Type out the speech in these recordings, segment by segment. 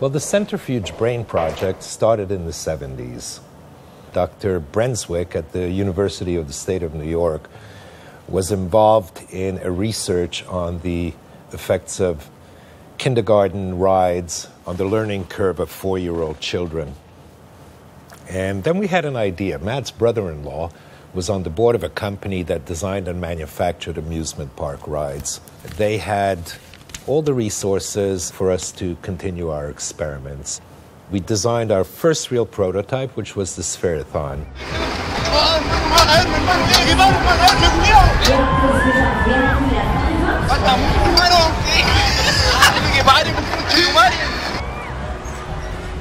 Well, the Centrifuge Brain Project started in the 70s. Dr. Brenswick at the University of the State of New York was involved in a research on the effects of kindergarten rides on the learning curve of four year old children. And then we had an idea. Matt's brother in law was on the board of a company that designed and manufactured amusement park rides. They had all the resources for us to continue our experiments. We designed our first real prototype, which was the Sphere-a-thon.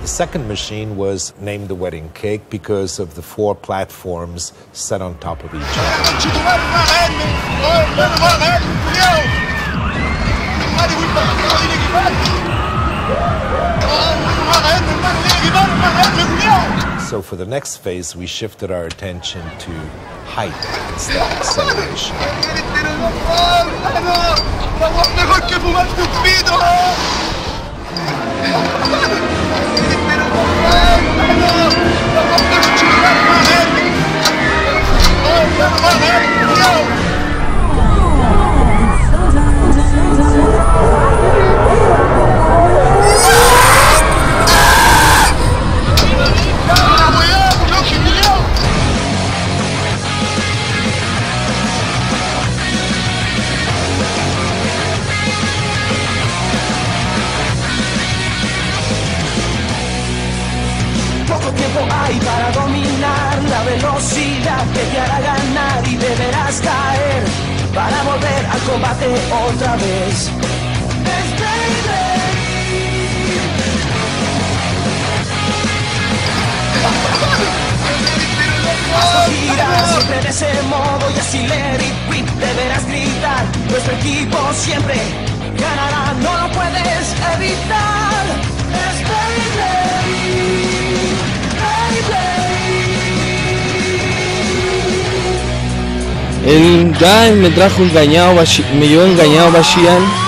The second machine was named the Wedding Cake because of the four platforms set on top of each other. So for the next phase, we shifted our attention to height instead of acceleration. Poco tiempo hay para dominar la velocidad que te hará ganar y deberás caer para volver al combate otra vez. Siempre de ese modo y así let it deberás gritar. Nuestro equipo siempre El Guy me trajo engañado, me llevó engañado Bashian